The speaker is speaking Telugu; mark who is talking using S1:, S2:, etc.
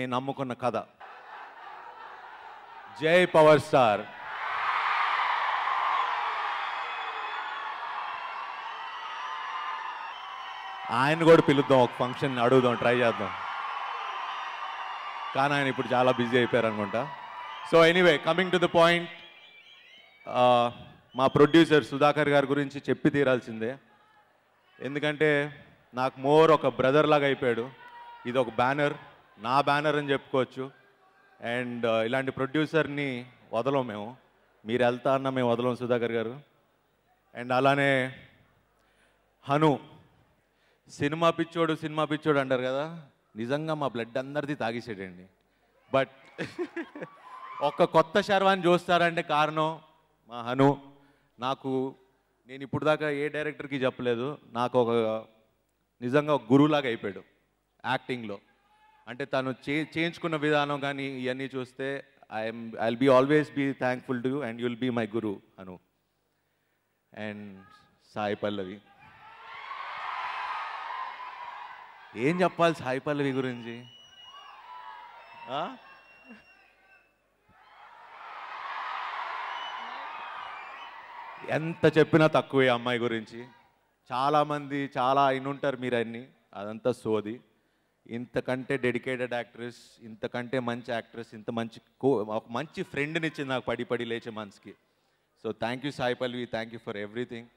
S1: నేను నమ్ముకున్న కథ. జై పవర్ స్టార్. ఆయన కూడా పిలుద్దాం ఒక ఫంక్షన్ అడుగుదాం ట్రై చేద్దాం. కానీ ఆయన ఇప్పుడు చాలా బిజీ అయిపోయారు అనుకుంటా. So anyway coming to the point మా ప్రొడ్యూసర్ సుధాకర్ గారి గురించి చెప్పి తీరాల్సిందే. ఎందుకంటే నాకు మోర్ ఒక బ్రదర్ లాగా అయిపోయాడు. ఇది ఒక బ్యానర్ నా బ్యానర్ అని చెప్పుకోవచ్చు. అండ్ uh, ఇలాంటి ప్రొడ్యూసర్ని వదలం మేము. మీరు వెళ్తా అన్న మేము వదలం సుధాకర్ గారు. అండ్ అలానే హను సినిమా పిచ్చోడు సినిమా పిచ్చోడు అంటారు కదా నిజంగా మా బ్లడ్ అందరిది తాగేసాడండి బట్ ఒక కొత్త శర్వాన్ని చూస్తారంటే కారణం మా హను. నాకు నేను ఇప్పుడు దాకా ఏ డైరెక్టర్కి చెప్పలేదు. నాకు ఒక నిజంగా ఒక గురువులాగా అయిపోయాడు యాక్టింగ్లో. అంటే తను చే చేయించుకున్న విధానం కానీ ఇవన్నీ చూస్తే I'm I will be always be thankful to you and you'll be my guru Anu. And Sai Pallavi. ఏం చెప్పాలి సాయి పల్లవి గురించి? ఎంత చెప్పినా తక్కువే ఈ అమ్మాయి గురించి. చాలామంది చాలా అయినుంటారు మీరు అన్ని అదంతా సోది. ఇంతకంటే డెడికేటెడ్ యాక్ట్రెస్ ఇంతకంటే మంచి యాక్ట్రెస్ ఇంత మంచి కో ఒక మంచి ఫ్రెండ్ని ఇచ్చింది నాకు పడి పడి లేచే మనసుకి so thank you Sai Pallavi thank you for everything